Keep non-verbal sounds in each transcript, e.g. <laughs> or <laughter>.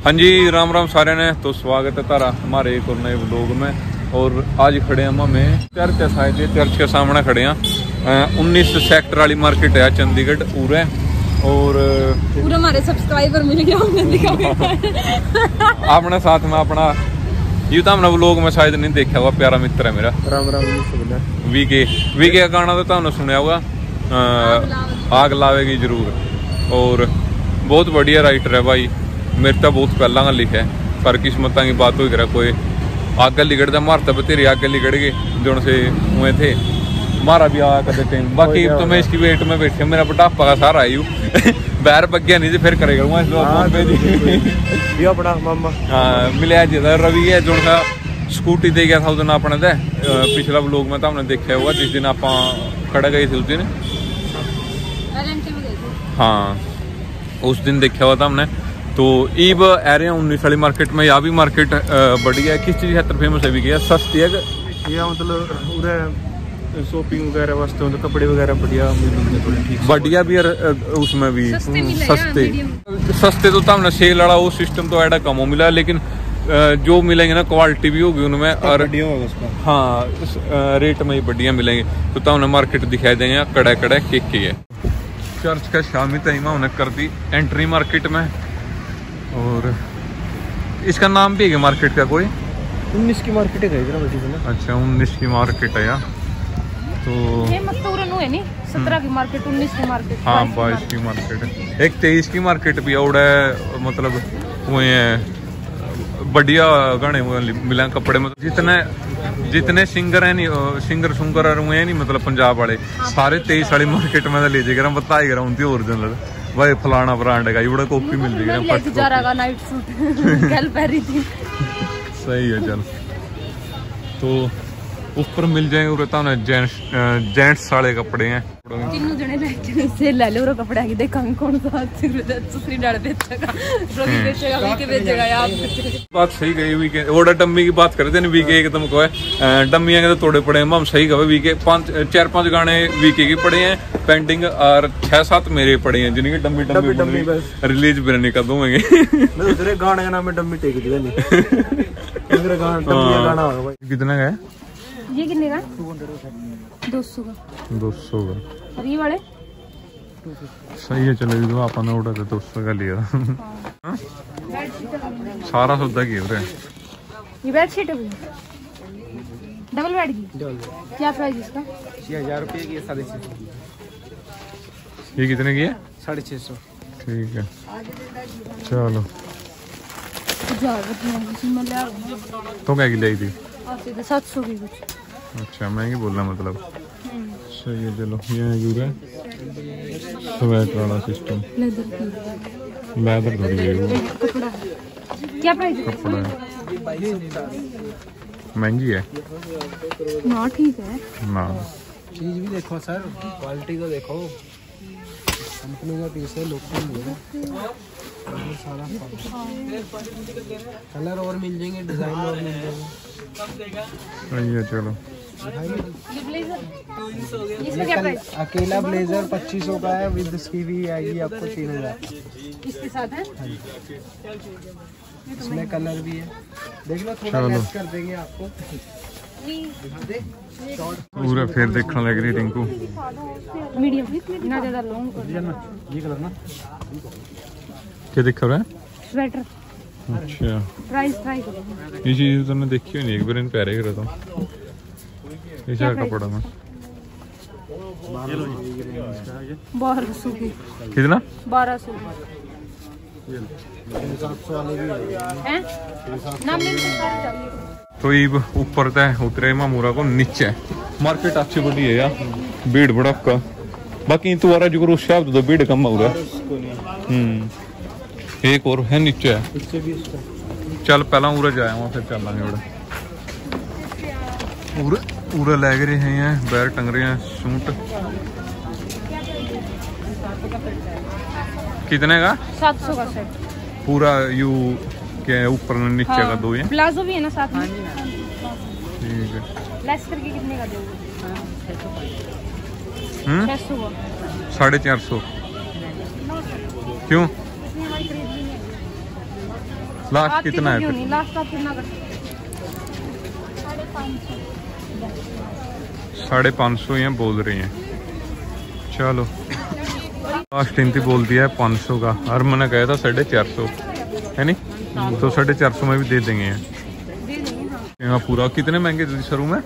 हाँ जी राम राम सारे ने तो स्वागत है तारा हमारे एक और नए व्लॉग में और आज खड़े हम हमें चर्च है शायद ये चर्च के सामने खड़े हैं उन्नीस सेक्टर वाली मार्केट है चंडीगढ़ पूरे और पूरा हमारे सब्सक्राइबर मिल गया हमने दिखा अपने साथ में अपना ये तो हमने व्लॉग में शायद नहीं देखा हुआ प्यारा मित्र है मेरा राम राम वीके वीके का गाना तो तुमने सुनया होगा आग लावेगी ज़रूर और बहुत बढ़िया राइटर है भाई मेरे तो बहुत पहला का लिखा है पर किस्मत की बात हो करा कोई आगे लिगड़ दा मारता बतेरी आगे लिगड़ गए जोन से हुए थे मारा भी आया कदे टाइम बाकी तो मैं इसकी वेट में बैठे मेरा बुढ़ापा का सारा आयु बैर बग्या नहीं तो फिर करेगा मैं इस बार फ़ोन पे जी ये अपना मामा हाँ मिले जी रवि है जो सा स्कूटी दे गया था उस दिन अपने ते पिछला व्लॉग में तो हमने देखा होगा जिस दिन आप खड़े गए थे उस दिन हाँ उस दिन देखा हुआ था हमने तो ईब आ रहे हैं उन्नीस वाली मार्केट में यहाँ भी मार्केट बढ़िया है किस चीज़ खातर फ़ेमस है भी गया सस्ती है मतलब उरे शॉपिंग वगैरह वास्ते मतलब कपड़े वगैरह बढ़िया मिलेंगे थोड़े ठीक बढ़िया भी उसमें भी सस्ते सस्ते तो हमने सेल वाला वो सिस्टम तो ऐडा कम हो मिला लेकिन जो मिलेंगे ना क्वालिटी भी होगी उनमें और बढ़िया होगा उसका हाँ रेट में ही बढ़िया मिलेंगे तो तो मार्केट दिखाई देंगे कड़ा कड़ा केक की है चर्च का शामी टाइम उन्हें कर दी एंट्री मार्केट में और इसका नाम भी है मार्केट का कोई? उन्नीस की मार्केट है इधर ना। अच्छा उन्नीस की मार्केट है यार। तो ये है नी 17 की मार्केट 19 की मार्केट हाँ बाईस की मार्केट एक तेईस की मार्केट भी और है, मतलब हुए हैं बढ़िया गाने मिला कपड़े में जितने जितने सिंगर है नहीं सिंगर सुंगर हुए हैं नहीं मतलब पंजाब वाले सारे तेईस वाली मार्केट में ले जाएगा हम बता ही उनकी ओरिजिनल। भाई फलाना ब्रांड है बड़ा कॉपी मिल जाएगी भी लेके जा रहा नाइट सूट <laughs> कल पहरी थी। सही है चल। तो ऊपर मिल जाएँगे उरे तो जेंट्स जेंट्स वाले कपड़े हैं तीनों जने लेके से ले लो कपड़ा की देखेंगे कौन सा दूसरी डाल बेचेगा रोगी बेचेगा वीके बेचेगा या आप बेचेगा बात सही गई वीके ओडा डम्मी की बात करते हैं वीके एकदम को है डम्मियाँ के तो तोड़े पड़े हैं हम सही कहे वीके पाँच चार पाँच गाने वीके के पड़े हैं पेंटिंग और छह सात मेरे पड़े हैं जिनकी डम्मी डम्मी, डम्मी रिलीज़ भी नहीं कर दूँगे मैं गाने का नाम है डम्मी टेक दिया नहीं गाना डम्मी गाना होगा भाई कितना का है ये कितने का? दो सौ का। दो सौ का। और ये वाले? सही है चलो जो आपने ऑर्डर तो दो सौ का लिया। हाँ? सारा सौदा की हो ये बेड शीट है डबल बेड की? क्या प्राइस इसका? छह हज़ार रुपये की साढ़े छह सौ। ये कितने की है? साढ़े छह सौ। ठीक है। चलो। हूँ तो क्या की लाई थी? सीधे सात सौ की कुछ। अच्छा महँगी बोलना मतलब। सही है चलो ये यूर है स्वेटर वाला सिस्टम लेदर की। लेदर थोड़ी है कपड़ा क्या प्राइस है? कपड़ा है। महँगी है? ना ठीक है। ना। चीज़ भी देखो सर। क्वालिटी को देखो। कंपनी का पीस है लोकल है। कलर और मिल जाएँगे डिज़ाइन और मिल जाएँगे। है चलो। ये ब्लेजर। इसका क्या प्राइस अकेला ब्लेजर 2500 का है विद इसकी भी आएगी आपको तीन हज़ार। इसके साथ है? इसमें कलर भी है। देख लो थोड़ा लेस कर देंगे आपको। पूरा फिर देखने लग रही टिंकू मीडियम। ना ज़्यादा लॉन्ग कर ये कलर ना। क्या दिख रहा है? स्वेटर। अच्छा। प्राइस ट्राई करो ये चीज़ तो मैंने देखी नहीं एक बार इन प्यारे करा था ऐसा कपड़ा में बारह सौ की। कितना? बारह सौ। है? हैं तो ये ऊपर तय उतरे मामूरा को नीचे। मार्केट अच्छी बड़ी है यार। भीड़ भड़का बाकी तुम्हारा जो करो शब्द तो भीड़ कम हो रहा है। हम्म। एक और है नीचे है चल पहला उरे जाए फिर चल चलांगे उड़े उरे लग रहे हैं बैर टंग रहे हैं सूट कितने का सात सौ का सेट पूरा यू के ऊपर नीचे हाँ। का दो है प्लाजो भी है ना साथ में ठीक है लेस करके कितने का दोगे हम्म साढ़े चार सौ क्यों लास्ट कितना है फिर? लास्ट आप कितना कर साढ़े पाँच सौ। या बोल रही हैं। चलो। लास्ट गिनती बोल दिया है पाँच सौ का। हर मैंने कहा था साढ़े चार सौ। है नहीं तो साढ़े चार सौ में भी दे देंगे। हाँ। यहाँ पूरा कितने महँगे दीदी शुरू में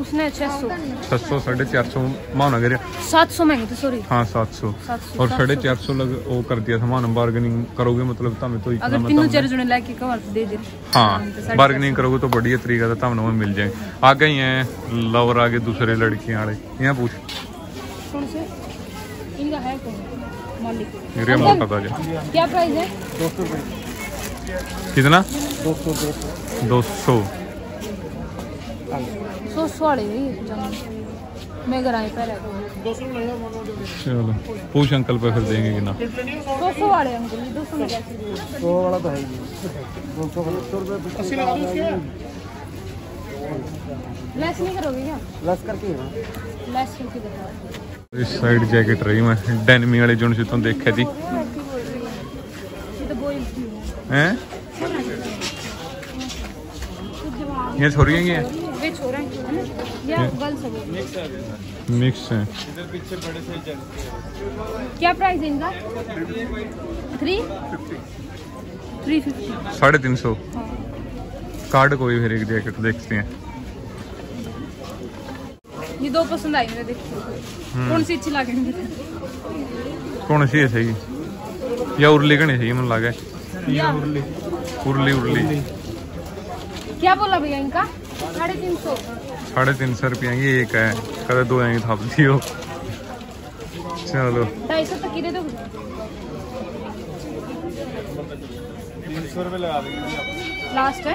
उसने छह सौ। साढ़े चार सौ गिर सात सौ महँगे थे सॉरी हाँ सात सौ। और साढ़े चार सौ लग वो कर दिया था माना बार्गेनिंग करोगे मतलब तो अगर तीनों चार जने लाके कवर दे दे। हाँ तो बार्गेनिंग करोगे तो बढ़िया तरीका था हमें मिल जाएँगे आगे ही हैं लवर आगे दूसरे लड़कियाँ वाले यहाँ पूछ। कौन से? इनका है कौन? मालिक। मेरे मोटा क्या प्राइस है? कितना? दो सौ। दो सौ दो सौ सौ सौ वाले नहीं जमा मैं लगा मानो चलो पूछ अंकल पे फिर देंगे कि ना। दो सौ वाले अंकल दो सौ में कैसे दिए? सौ वाला तो है ही। दो सौ रुपये लेस नहीं करोगे क्या? लस करके लेस करके बताओ? इस साइड जैकेट रही मैं। डेनमी वाले जोन से तुम देखे थी। ये तो की है हैं ये हैं। है गर्ल्स है। मिक्स है क्या प्राइस है इनका? थ्री थ्री फिफ्टी साढ़े तीन सौ। हाँ। कार्ड कोई फिर एक जैकेट देखते हैं। ये दो पसंद आई मुझे देखिए कौन सी अच्छी लगे कौन सी है सही? या उर्ली कनी सही मन लगे। या। उर्ली उर्ली। क्या बोला भैया इनका? साढ़े तीन सौ। साढ़े तीन सौ रुपया की एक है। कदे दो आई थाप दियो चलो। ढाई सौ तक की दे दो तीन सौ रुपये लगा देंगे लास्ट है?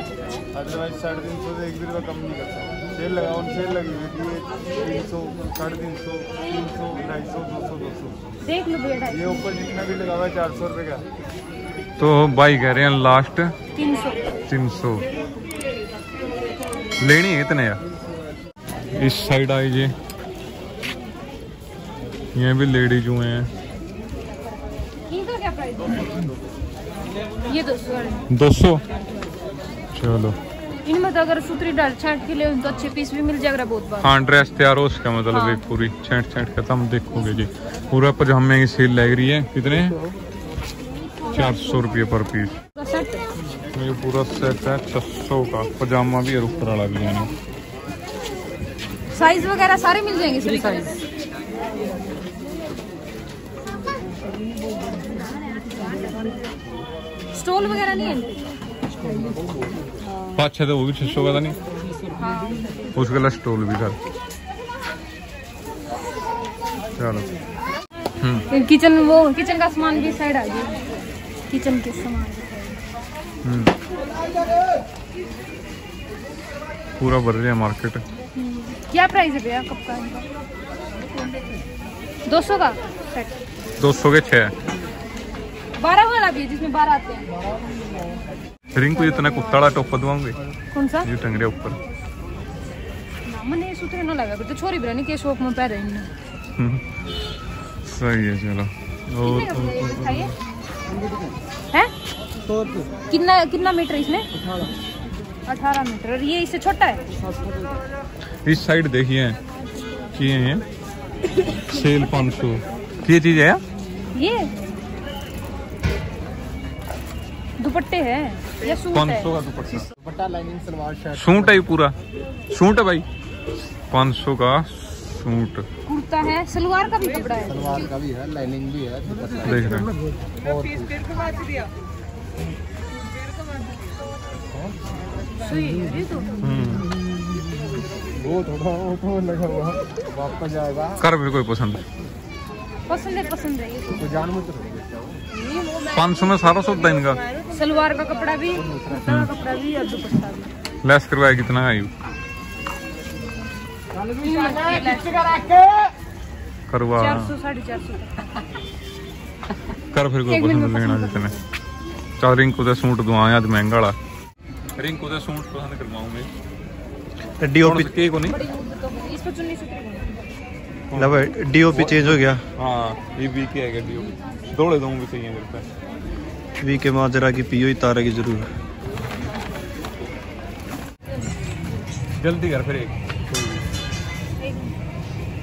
अदरवाइज़ साढ़े तीन सौ से एक भी रुपया कम नहीं कर सकते सेल लगाओ सेल लगी हुई थी तीन सौ साढ़े तीन सौ तीन सौ ढाई सौ दो सौ दो सौ। देख लो भैया ढाई ये ऊपर जितना भी लगा हुआ है चार सौ रुपये का। तो भाई कह रहे हैं लास्ट तीन सौ। तीन सौ। लेनी है इतने यार? इस साइड आई जी। ये भी लेडीज़ हुए हैं। इनका क्या प्राइस है? ये दो सौ वाले दो सौ। चलो। इनमें तो अगर सूत्री डाल छाट के लिए तो अच्छे पीस भी मिल जाएगा बहुत बार। हाँ ड्रेस तैयार हो उसका मतलब हाँ। एक पूरी छेंट छेंट के तुम देखोगे जी। पूरा पजामे की सेल लग रही है। कितने? चार सौ रुपये पर पीस का ये पूरा सेट है छह सौ का। पजामा भी है भी यानी साइज़ वगैरह सारे मिल जाएँगे सभी साइज़ स्टॉल वगैरह नहीं है? पाँच छः तो वो भी छह सौ का था नहीं? हाँ। उसके स्टोल भी था। चलो। हम्म। किचन वो किचन का सामान भी साइड आ गया। किचन के सामान। पूरा भर रहा है मार्केट क्या प्राइस है भैया कप का? दो सौ का सेट दो सौ के छः बारह वाला भी है जिसमें बारह आते हैं। रिंग को जितना कुत्ता वाला टोपा दुआंगे कौन सा? ये टंगड़े ऊपर। ना मैंने सूत्र ना लगा तो छोरी बिरानी के शौक में पहन रही हूँ। हम्म, सही है चलो। और कितने का भैया ये दिखाइए हैं सौ कितना कितना मीटर इसमें? अठारह। मीटर। और ये इससे छोटा है? इस साइड देखिए कि है। सेल पाँच सौ। ये चीज़ है? ये? दुपट्टे है? या सूट पाँच है? सौ का dupatta. Dupatta lining salwar shirt suit है पूरा। सूट है भाई। पाँच सौ का सूट। कुर्ता है। सलवार का भी कपड़ा है। सलवार का भी है लाइनिंग भी है देख रहे हैं। और सुई ये वो थोड़ा वो तो लगा हुआ वापस जाएगा कर भी कोई पसंद। पसंद है पसंद है ये तो। जान मुझ तो पाँच सौ में सारा सौदा इनका। सलवार का कपड़ा भी कुर्ता का कपड़ा भी और दुपट्टा भी। लेस करवाया कितना आयु करवा। चार सौ साढ़े चार सौ। कर फिर कोई पसंद लेना जितने। चल रिंकू ਦਾ ਸੂਟ ਦਵਾਇਆ ਅੱਜ ਮਹਿੰਗਾ ਵਾਲਾ ਰਿੰਕੂ ਦਾ ਸੂਟ ਪਸੰਦ ਕਰਵਾਉਂਗੇ डीओपी ਕੀ ਕੋ ਨਹੀਂ बड़ी मुद्दत तो है। इस पर चुन्नी से मतलब डीओपी चेंज हो गया हाँ ये भी क्या है ਡੀਓ ਦੋਲੇ ਦਊਂਗੇ ਸਹੀ ਹੈ ਫਿਰ वी के माजरा की पियो ही तारेगी जरूर जल्दी कर फिर एक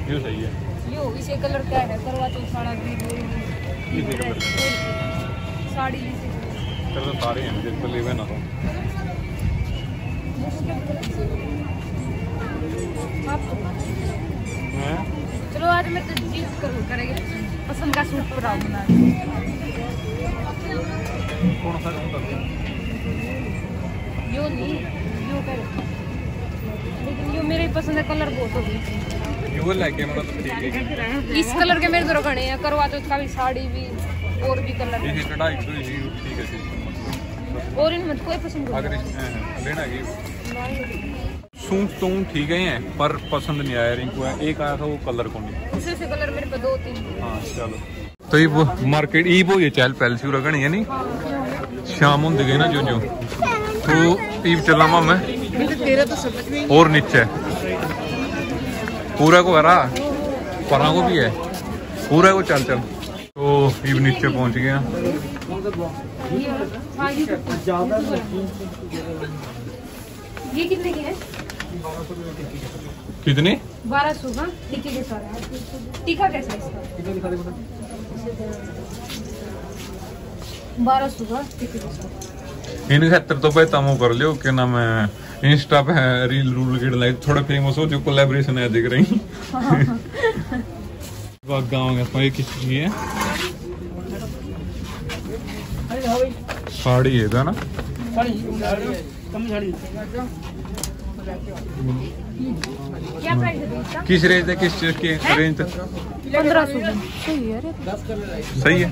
ये सही है यो इसे कलर क्या है करवा चौथ साड़ा भी इसे कलर साड़ी इसे कर तो सारे हैं जिस पर लेवे ना हैं? चलो आज मैं तो जीत करूँ करेंगे पसंद का सूट पर बना कौन सा यो नहीं यो कर। लेकिन यो मेरे पसंद है कलर बहुत होगी ये लेके मतलब ठीक है। इस कलर के मेरे दो रखने हैं करवा चौथ का भी साड़ी भी और भी कलर। ये तो ये ठीक है। ठीक और इनमें कोई पसंद है अगर हाँ, लेना है सूट तो ठीक है हैं, पर पसंद नहीं आया रिंकू है। एक आया था वो कलर को नहीं। दूसरे से कलर मेरे पे दो तीन। हाँ चलो। तो ये वो मार्केट ई वो ये चहल पहल सी रखनी है नहीं? शाम होंगे गए ना जो जो तो ईब चला मैं और नीचे। पूरा को हरा परा को भी है। पूरा को चल चल। तो ईब नीचे पहुँच गया। ये कितने की है? कितने? बारह सौ का। टीके के साथ टीका कैसा बारह सौ का टीके के इन खातर तो भाई तमो कर लियो क्या नाम है इंस्टा पे रील रूल के लाइक थोड़ा फ़ेमस हो जो कोलैबोरेशन है दिख रही बाग गाँव का ये किस चीज़ है। साड़ी है ना? किस रेंज किस चीज़ की रेंज तक पंद्रह सौ। सही है। सही है।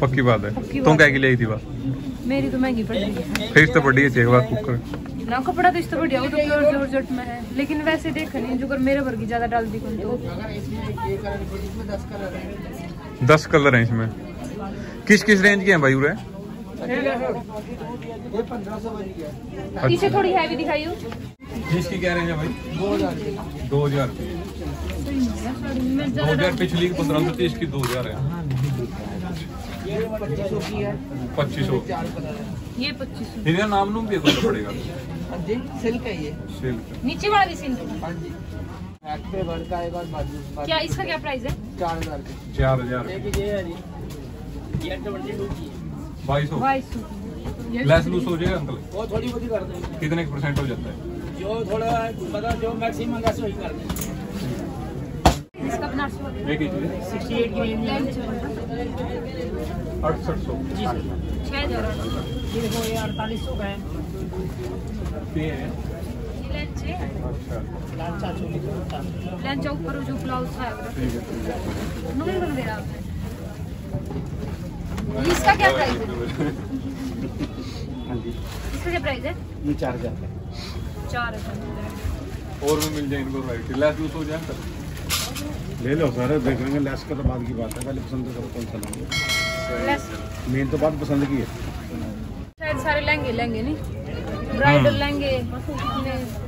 पक्की बात है। तुम क्या की ली थी बात। मेरी तो महँगी पड़ रही है। फिर तो बढ़िया चाहिए बात कुकर ना कपड़ा तो इस तो बढ़िया वो तो प्योर जॉर्जेट में है। लेकिन वैसे देख नहीं जो अगर मेरे वर्गी ज़्यादा डाल दी कौन तो। दस कलर हैं इसमें। किस किस रेंज के हैं भाई उरे इसे थोड़ी हैवी दिखाइयो इसकी क्या रेंज है भाई दो हज़ार दो हज़ार पिछली पंद्रह सौ तीस की दो हज़ार है। पच्चीस सौ। ये पच्चीस सौ। इनका नाम नूम भी तो पड़ेगा। सिल्क है ये। सिल्क। नीचे वाला भी सिल्क हाँ। वर्क का एक और बाजू बाजू क्या इसका क्या प्राइस है? चार हज़ार चार हज़ार है है। बाईस सौ। बाईस सौ। लेस लूस हो जाएगा अंकल? वो थोड़ी बहुत कर देंगे। कितने परसेंट हो जाता है? जो थोड़ा मतलब जो मैक्सिमम वही कर देंगे। अड़सठ सौ। हज़ार अड़तालीस सौ का है। अच्छा। जो ब्लाउज दे रहा इसका क्या प्राइस है? हाँ इसका क्या प्राइस है? ये चार हज़ार। चार हज़ार। और भी मिल जाए इनको वैरायटी लेस लूस हो जाए ले लो सर देख लेंगे लेस का तो बाद की बात है पहले पसंद तो करो कौन सा लेंगे। मेन तो बात पसंद की है। शायद सारे लहंगे लहंगे नहीं। ब्राइडल लहंगे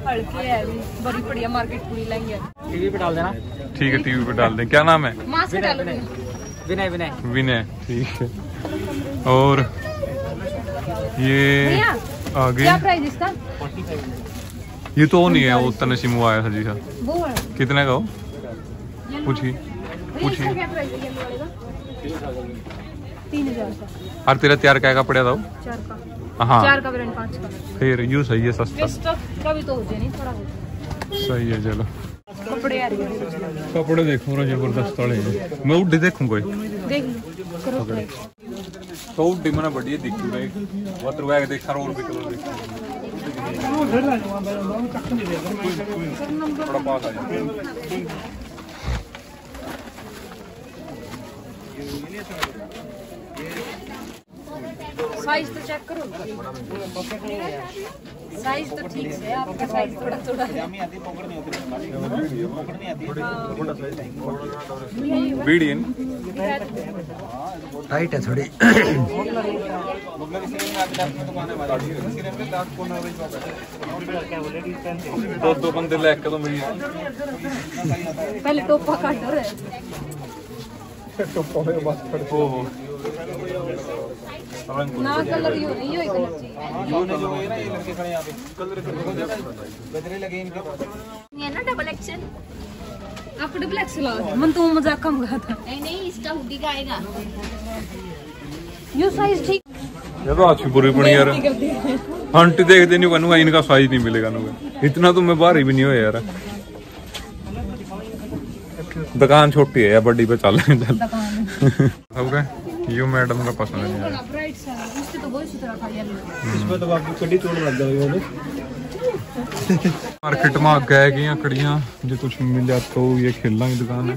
हल्के है बड़ी बढ़िया मार्केट पूरी लहंगे टीवी पे डाल देना। ठीक है टीवी पे डाल दें। क्या नाम है? मास्क हटा लो विनय विनय विनय। ठीक है। और ये आगे? क्या प्राइस इसका? ये तो नहीं है वो तनसीमो आया था जी सा वो कितने का हो। पूछिए पूछिए। इसका क्या प्राइस है येलो वाले का? तीन हज़ार का। और तेरा तैयार क्या का पड़ा था वो? चार का। हाँ। चार का ब्रांड पाँच का। फिर यू सही है सस्ता। वेस्ट तो हो जाए नहीं थोड़ा सही है चलो। कपड़े आ रही है कपड़े देखो ना ज़बरदस्त वाले मैं उड्डी देखूँ कोई? देख लो तो उड्डी मैंने बढ़िया दिखी। भाई बहुत रुपया देखा और भी कलर देखा। थोड़ा पास आ जाए साइज़ तो चेक करो। साइज़ तो ठीक है आपका साइज़ थोड़ा थोड़ा है। बीडियन टाइट है थोड़ी। दो दो बंदे लेके तो मेरी पहले टोपा काट रहे। ओहो रंग ना कलर यो नहीं यो कलर चाहिए लड़के खड़े यहाँ पे गजरे लगे इनके ये ना डबल एक्सेल आपको डबल एक्सल मन तो मज़ाक कम गया था नहीं नहीं इसका हुडी का आएगा यो साइज़ ठीक ये तो अच्छी बुरी पड़ी यार आंटी देखते नहीं कहूँगा इनका साइज़ नहीं मिलेगा इतना तो मैं बाहर ही भी नहीं हो यार दुकान छोटी है बड़ी पे चल चल हो। गए? यू मैडम का पसंद उससे तो तो मार्केट में गए गई कड़ियाँ जो कुछ मिला तो ये खेलना की दुकान है।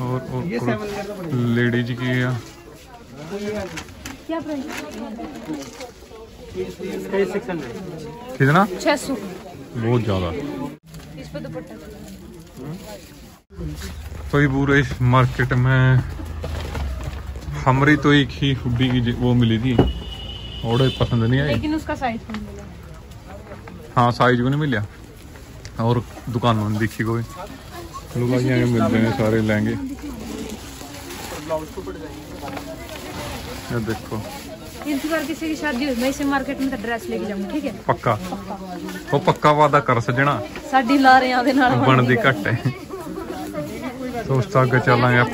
हो और और लेडीज़ की है? क्या प्राइस? कितना? 600 बहुत ज़्यादा। इस पे दुपट्टा। तो ये पूरे इस मार्केट में हमारी तो एक ही हुडी की वो मिली थी। और पसंद नहीं आई। लेकिन उसका साइज़ हाँ साइज़ भी नहीं मिला। और दुकान में देखी कोई। लुगाई आगे मिल रहे सारे लहंगे ये देखो। किसी की शादी मैं इसे मार्केट में तो ड्रेस लेके ठीक है? पक्का? वो पक्का वादा कर सजना। साडी लारियाँ घट है। तो उस तक चलेंगे आप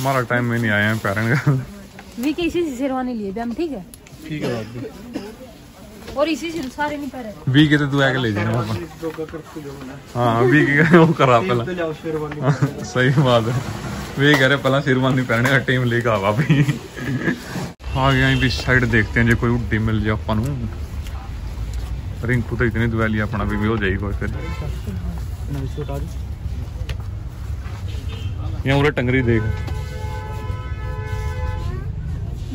हमारा हम्म। टाइम में नहीं आए हैं पेरेंट। का वी के इसी शेरवानी लिए हम ठीक है? ठीक है और इसी से सारे नहीं के तो ले जाना पापा। हाँ के वो करा हाँ, सही बात है। कह रहे पहला शेरवानी का आवा भी आ भी साइड देखते हैं जो कोई उड्डी मिल जाए अपन रिंकू तो इतनी दुआली अपना भी हो जाएगी कोई फिर। यहाँ टंगरी देख।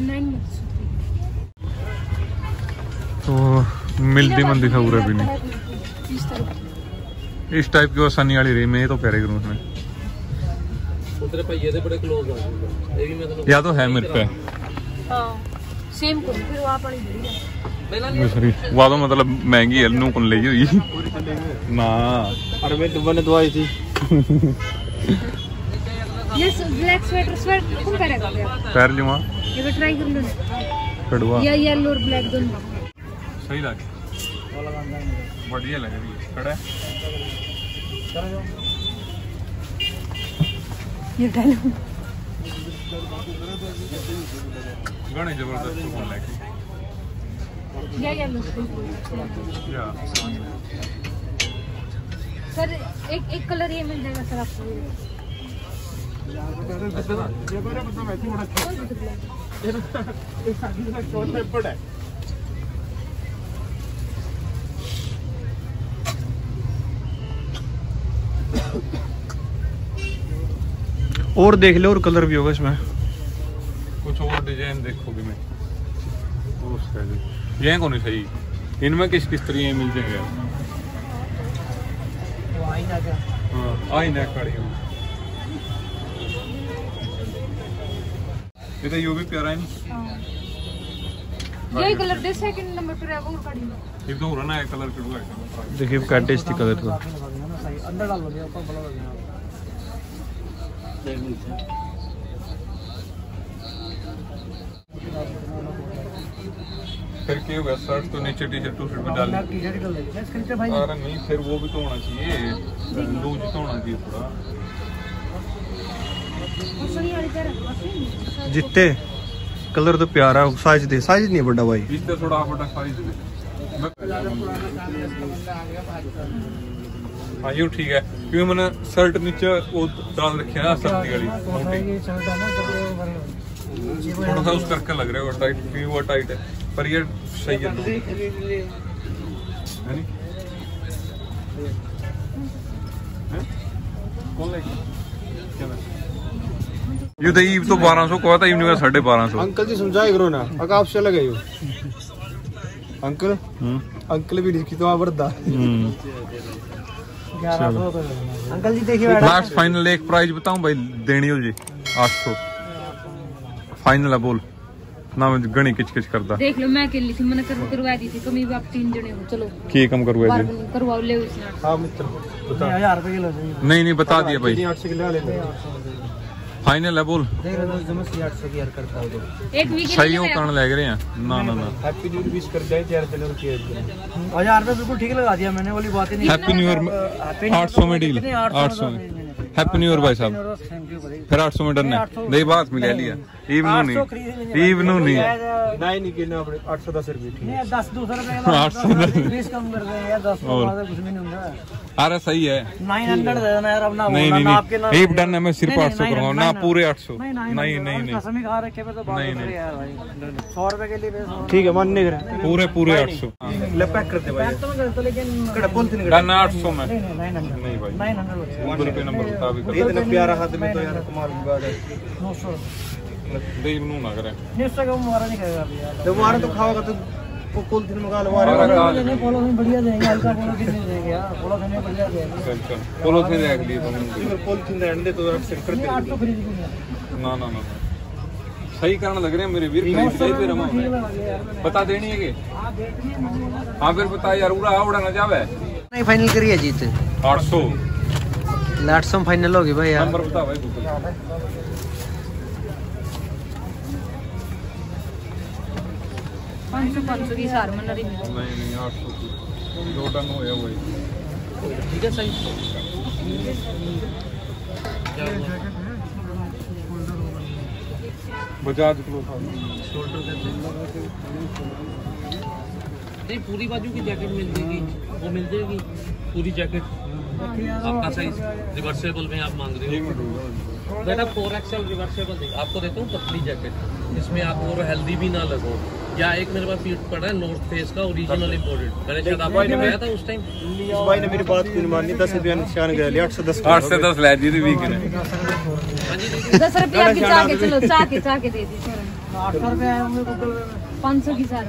नहीं तो मिलती मन दिखा उरे भी नहीं इस टाइप की आसानी वाली रही मैं ये तो कह रही उसमें ये भी मैं तेन या तो है मेरे पे। हाँ सेम को फिर वो आप वाली बढ़िया दूसरी वाह तो मतलब महँगी है नू कौन ले हुई ना। अरे मैं ने दवाई थी। ये ब्लैक स्वेटर स्वेटर कौन पहनेगा? पैर लिवा ये भी ट्राई कर लो। कड़वा। या येलो और ब्लैक दोनों। सही लगे। बढ़िया लग रही खड़ा है। ये डालो। घने ज़बरदस्त या येलो या सर एक एक कलर ये मिल जाएगा सर आपको। <laughs> और देख लो और कलर भी होगा इसमें। कुछ और डिज़ाइन देखोगे मैं। ये कौन सही? इनमें किस किस तरह मिल जाएँगे? हाँ हूँ। ये तो यू भी प्यारा है नहीं यही कलर दे सेकंड नंबर पर है वो गाड़ी में ये तो हो रहा ना एक कलर कितना है। देखिए काटे इसकी कलर तो। अंदर डाल दो ऊपर बड़ा लग फिर क्या होगा शर्ट तो नीचे टी शर्ट टू शर्ट में डाल अरे नहीं फिर वो भी तो होना चाहिए लूज तो होना चाहिए थोड़ा। जितने कलर तो प्यारा साइज़ दे। साइज़ नहीं बड़ा भाई। थोड़ा बड़ा साइज़ दे। हाँ यूँ ठीक है। क्योंकि मैंने शर्ट नीचे वो डाल रखे है सर्दी वाली मोटी। ये शर्ट ना तो थोड़ा सा उस करके लग रहा है वो टाइट क्योंकि वो टाइट है पर ये सही है? ये तो ईव तो 1200 को था ईव ने साढ़े बारह सौ। अंकल जी समझाए करो ना। अगर आप चले गए हो। अंकल अंकल भी लिखी तो वरदा तो अंकल जी देखिए लास्ट फाइनल एक प्राइज बताऊँ भाई? देनी हो जी आठ सौ। फाइनल है बोल। ना मैं गणी किचकिच करता देख लो मैं अकेली थी मैंने कर करवा दी थी कमी आप तीन जने हो चलो। की कम करवा दी? करवाओ ले उसने हाँ मित्र 1000 रुपए किलो नहीं नहीं बता दिया भाई। 800 किलो ले ले फाइनल है बोल। यार एक वीक सही हो करण लग रहे हैं। ना ना ना। हैप्पी न्यू ईयर विश कर जाए किलो रुपये हज़ार रुपए बिल्कुल ठीक लगा दिया मैंने वाली बात नहीं। हैप्पी न्यू ईयर आठ सौ में डील आठ सौ में हैप्पी न्यू ईयर भाई साहब थैंक यू भाई फिर आठ सौ में डन है नहीं बात मिला लिया ईव नु नहीं ईव नु नहीं नहीं नहीं गिना आठ सौ दस रुपये दस दो सौ रुपए आठ सौ बीस कम कर दे यार दस कुछ भी नहीं होगा अरे सही है नाइन हंड्रेड दे देना यार अब ना नहीं नहीं आपके ना डन है मैं सिर्फ़ आठ सौ करूँगा ना पूरे आठ सौ नहीं नहीं नहीं नहीं कसम ही खा रखे तो नहीं, सौ रुपए के लिए ठीक है मान नहीं रहा पूरे पूरे आठ सौ ले पैक कर भाई। तो मैं करता लेकिन डन आठ सौ में। नहीं भाई। नाइन हंड्रेड नंबर बता भी कर इतना प्यारा हाथ में तो यार कमाल की बात है। नौ सौ दे ईव नु ना करे। नहीं उससे कम नहीं करेगा अभी यार। जब तो खाओगा तो वो पॉलिथीन मंगा लो और हमारा खा ले। बढ़िया देंगे हल्का पॉलिथीन नहीं देंगे यार पॉलिथीन बढ़िया देंगे। चल चल। बोलो फिर देख लिए तुम। पॉलिथीन रहने दे तो आप सेट कर आठ सौ खरीद ना ना ना ना। सही कारण लग रहे हैं मेरे वीर फिर हम बता देनी है कि? हाँ फिर बता यार उड़ा उड़ा ना जावे। नहीं फाइनल करिए जीत। आठ सौ। लास्ट सम फाइनल होगी भाई यार। नंबर बता भाई गूगल पाँच सौ पाँच सौ की सार मन नहीं नहीं आठ सौ की। दो टन हो गया ठीक है सही। बजाज को नहीं पूरी बाजू की जैकेट मिल जाएगी। वो मिल जाएगी। पूरी जैकेट आपका साइज़ रिवर्सेबल में आप मांग रहे। हो? बेटा फोर एक्सएल रिवर्सेबल देख आपको देता हूँ पतली जैकेट इसमें आप और हेल्दी भी ना लगो। या एक मेरे पास पीट पड़ा है नॉर्थ फेस का ओरिजिनल इम्पोर्टेड मैंने शायद आपको बताया था उस टाइम इस भाई ने मेरी बात नहीं मानी? दस रुपया निशान गया लिया आठ सौ दस आठ से दस लै दी थी वीक ने। हाँ दस रुपया की चाह के चलो चाह के चाह के दे दी सर। आठ सौ रुपया है मेरे गूगल पे पाँच सौ की सार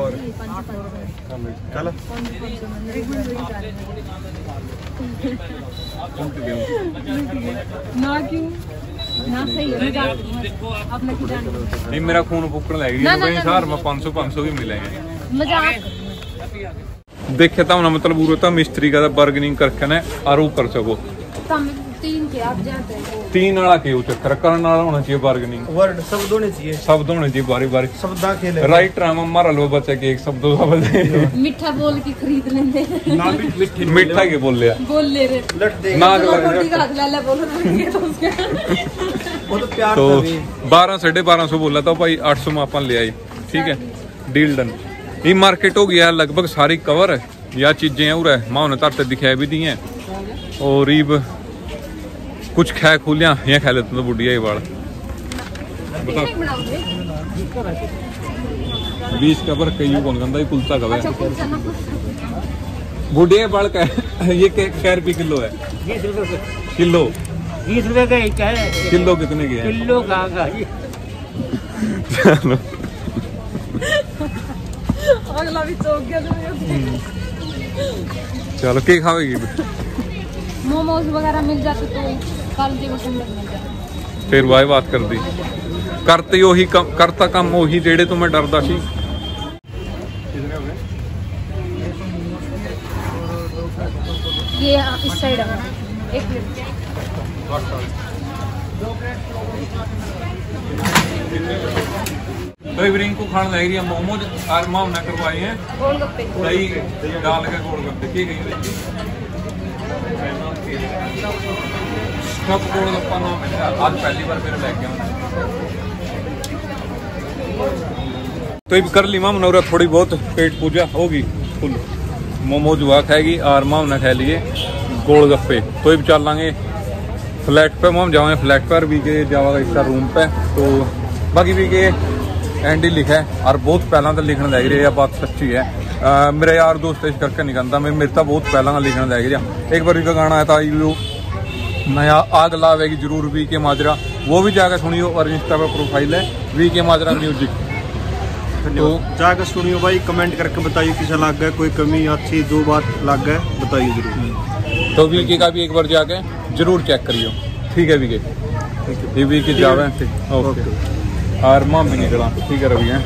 और? चलो। पाँच सौ पाँच सौ मन एक मिनट की सार ना क्यों ना सही है मजाक अपना की जान नहीं मेरा खून फूकने लग ना, गई ना, कहीं ना, सार में 500 500 भी मिलेंगे मजाक देखिए ਤਾਂ ਹੁਣ ਮਤਲਬ ਉਰੇ ਤਾਂ ਮਿਸਤਰੀ ਦਾ ਬਾਰਗੇਨਿੰਗ ਕਰਕੇ ਨਾ ਆਰੂ ਕਰ ਸਕੋ कम तीन के आप जाते हैं तीन वाला के चक्कर करण वाला होना चाहिए बार्गेनिंग वर्ड शब्द होने चाहिए शब्द होने चाहिए बारी बारी शब्दा खेले राइट राम हमारा लो बच्चा के एक शब्दों का बच्चा मीठा बोल के खरीद लेंगे मीठा के बोल लिया बोल ले रहे नाक लग तो बारह साढ़े बारह सौ बोला था भाई आठ सौ में अपन ले आई ठीक है डील डन ये मार्केट हो गया लगभग सारी कवर है या चीज़ें और है माँ ने तारते दिखाई भी दी है और रीब कुछ खै खुलियाँ यहाँ खा लेते तो बुढ़िया ही बाल। बता। बीस का पर कई कौन गंदा ही कुलता का कुछ ना कुछ। बुढ़िया बाल का ये कै कै रुपये किलो है? किलो? बीस रुपए का एक है। किलो कितने के हैं? किलो कहाँ का चलो। अगला भी चौक गया चलो के खावेगी मोमोज वगैरह मिल जाते तो। कल जी को सुंदर मिल जाते ਫਿਰ ਵਾਏ ਬਾਤ ਕਰਦੀ ਕਰਤੇ ਉਹੀ ਕੰਮ ਕਰਤਾ ਕੰਮ ਉਹੀ ਜਿਹੜੇ ਤੋਂ ਮੈਂ ਡਰਦਾ ਸੀ ये इस साइड है एक मिनट भाई ब्रिंग को खाने लग रही है मोमोज आज माम ने करवाए हैं गोलगप्पे दही डाल के गोल गप्पे की गई है आज पहली बार मेरे लग गया तो कर ली माम नौरा थोड़ी बहुत पेट पूजा होगी फुल मोमोज हुआ खाएगी और माम खा लिए गोलगप्पे तो ये चल लांगे फ्लैट पे माम जाओगे फ्लैट पर भी के जाओगे इसका रूम पे तो बाकी भी के एंड लिखा है और बहुत पहला तो लिखने लग रही है बात सच्ची है अ, मेरे यार दोस्त इस करके नहीं कहता मैं मेरे तो बहुत पहला लिखने लग रहा एक बार गाना आया था नया आग लावेगी ज़रूर वी के माजरा। वो भी जाकर सुनियो और इंस्टा पे प्रोफ़ाइल है। वी के माजरा म्यूज़िक तो जाकर सुनियो भाई कमेंट करके बताइए कैसा लग गया कोई कमी अच्छी जो बात लग गया बताइए ज़रूर। तो वीके का भी एक बार जाके ज़रूर चेक करियो। ठीक है वी वीके ये वीके जावे। ओके आर्मा भी निकला। ठीक है रवि हैं?